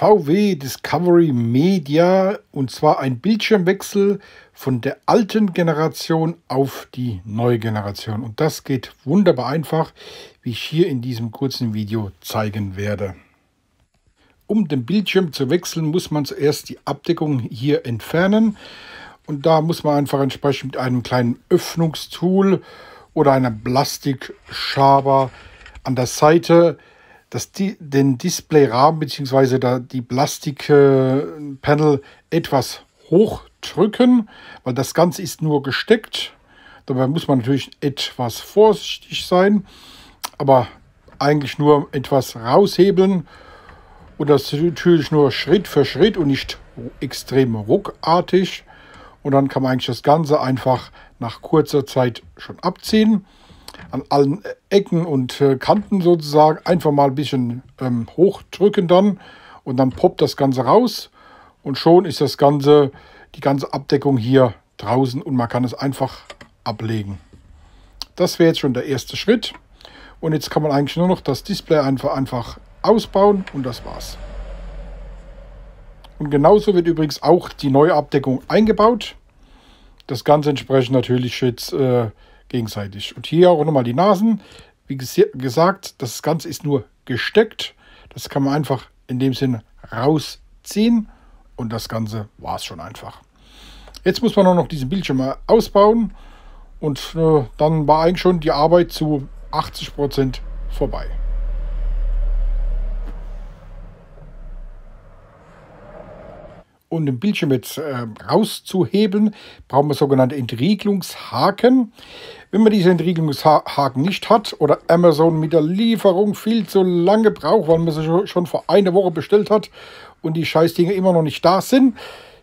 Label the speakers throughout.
Speaker 1: VW Discovery Media und zwar ein Bildschirmwechsel von der alten Generation auf die neue Generation. Und das geht wunderbar einfach, wie ich hier in diesem kurzen Video zeigen werde. Um den Bildschirm zu wechseln, muss man zuerst die Abdeckung hier entfernen. Und da muss man einfach entsprechend mit einem kleinen Öffnungstool oder einer Plastikschaber an der Seite das, den Displayrahmen bzw. die Plastikpanel etwas hochdrücken, weil das Ganze ist nur gesteckt. Dabei muss man natürlich etwas vorsichtig sein, aber eigentlich nur etwas raushebeln und das natürlich nur Schritt für Schritt und nicht extrem ruckartig. Und dann kann man eigentlich das Ganze einfach nach kurzer Zeit schon abziehen an allen Ecken und äh, Kanten sozusagen einfach mal ein bisschen ähm, hochdrücken dann und dann poppt das Ganze raus und schon ist das Ganze, die ganze Abdeckung hier draußen und man kann es einfach ablegen. Das wäre jetzt schon der erste Schritt und jetzt kann man eigentlich nur noch das Display einfach, einfach ausbauen und das war's. Und genauso wird übrigens auch die neue Abdeckung eingebaut. Das Ganze entsprechend natürlich jetzt äh, gegenseitig. Und hier auch nochmal die Nasen. Wie gesagt, das Ganze ist nur gesteckt. Das kann man einfach in dem Sinne rausziehen. Und das Ganze war es schon einfach. Jetzt muss man auch noch diesen Bildschirm ausbauen. Und äh, dann war eigentlich schon die Arbeit zu 80 Prozent vorbei. um den Bildschirm jetzt äh, rauszuheben, brauchen wir sogenannte Entriegelungshaken. Wenn man diese Entriegelungshaken nicht hat oder Amazon mit der Lieferung viel zu lange braucht, weil man sie schon vor einer Woche bestellt hat und die Scheißdinge immer noch nicht da sind,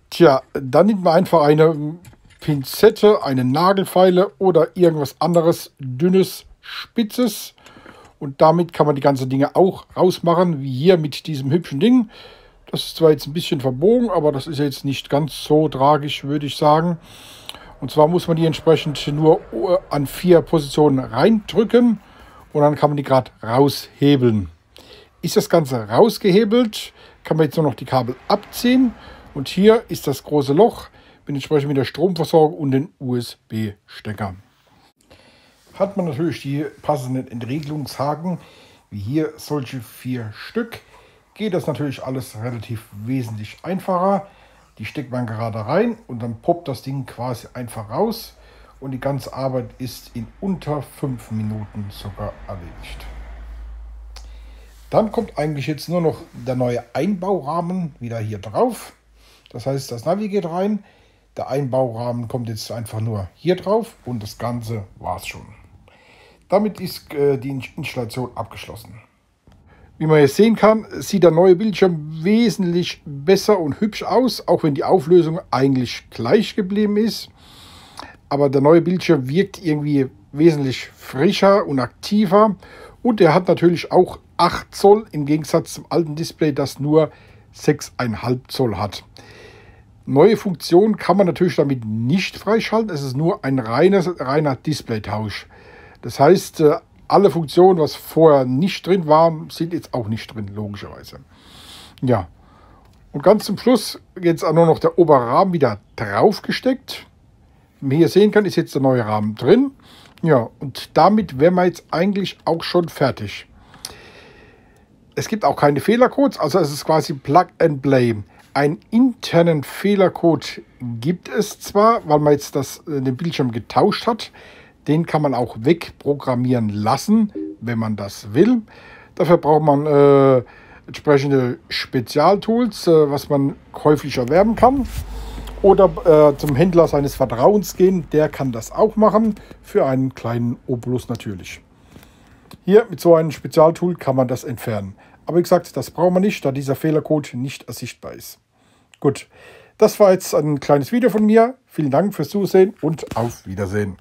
Speaker 1: tja, dann nimmt man einfach eine Pinzette, eine Nagelfeile oder irgendwas anderes, dünnes, spitzes. Und damit kann man die ganzen Dinge auch rausmachen, wie hier mit diesem hübschen Ding. Das ist zwar jetzt ein bisschen verbogen, aber das ist jetzt nicht ganz so tragisch, würde ich sagen. Und zwar muss man die entsprechend nur an vier Positionen reindrücken und dann kann man die gerade raushebeln. Ist das Ganze rausgehebelt, kann man jetzt nur noch die Kabel abziehen. Und hier ist das große Loch, bin entsprechend mit der Stromversorgung und den USB-Stecker. Hat man natürlich die passenden Entriegelungshaken, wie hier solche vier Stück geht das natürlich alles relativ wesentlich einfacher. Die steckt man gerade rein und dann poppt das Ding quasi einfach raus und die ganze Arbeit ist in unter fünf Minuten sogar erledigt. Dann kommt eigentlich jetzt nur noch der neue Einbaurahmen wieder hier drauf. Das heißt, das Navi geht rein, der Einbaurahmen kommt jetzt einfach nur hier drauf und das Ganze war es schon. Damit ist äh, die Installation abgeschlossen. Wie man jetzt sehen kann, sieht der neue Bildschirm wesentlich besser und hübsch aus, auch wenn die Auflösung eigentlich gleich geblieben ist. Aber der neue Bildschirm wirkt irgendwie wesentlich frischer und aktiver. Und er hat natürlich auch 8 Zoll im Gegensatz zum alten Display, das nur 6,5 Zoll hat. Neue Funktionen kann man natürlich damit nicht freischalten. Es ist nur ein reiner, reiner Displaytausch. Das heißt, äh, alle Funktionen, was vorher nicht drin waren, sind jetzt auch nicht drin, logischerweise. Ja. Und ganz zum Schluss jetzt auch nur noch der Oberrahmen wieder drauf gesteckt. Wie hier sehen kann, ist jetzt der neue Rahmen drin. Ja, und damit wären wir jetzt eigentlich auch schon fertig. Es gibt auch keine Fehlercodes, also es ist quasi Plug and Play. Einen internen Fehlercode gibt es zwar, weil man jetzt das, äh, den Bildschirm getauscht hat. Den kann man auch wegprogrammieren lassen, wenn man das will. Dafür braucht man äh, entsprechende Spezialtools, äh, was man käuflich erwerben kann. Oder äh, zum Händler seines Vertrauens gehen, der kann das auch machen, für einen kleinen Obolus natürlich. Hier mit so einem Spezialtool kann man das entfernen. Aber wie gesagt, das braucht man nicht, da dieser Fehlercode nicht ersichtbar ist. Gut, das war jetzt ein kleines Video von mir. Vielen Dank fürs Zusehen und auf Wiedersehen.